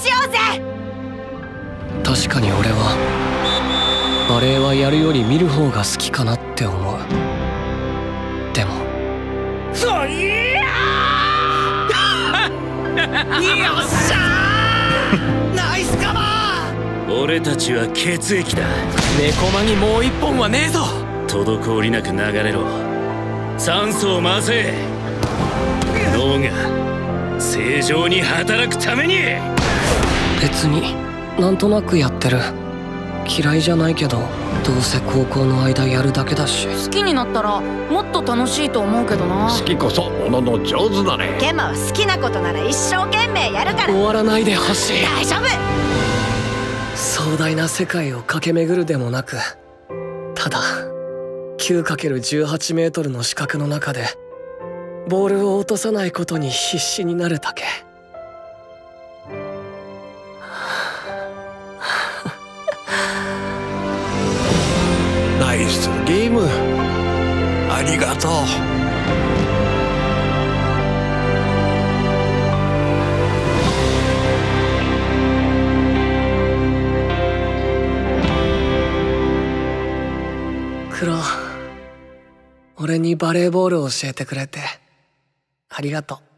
しようぜ。確かに俺はバレエはやるより見る方が好きかなって思う。でも。そいやよっしゃー！ナイスカバー！俺たちは血液だ。猫間にもう一本はねえぞ！滞りなく流れろ。酸素を回せ脳が正常に働くために。別になんとなくやってる。嫌いじゃないけどどうせ高校の間やるだけだし。好きになったらもっと楽しいと思うけどな。好きこそものの上手だね。ゲマは好きなことなら一生懸命やるから。終わらないでほしい。大丈夫壮大な世界を駆け巡るでもなくただ 9×18 メートルの四角の中でボールを落とさないことに必死になるだけ。ナイスゲーム。ありがとう。クロ俺にバレーボールを教えてくれてありがとう。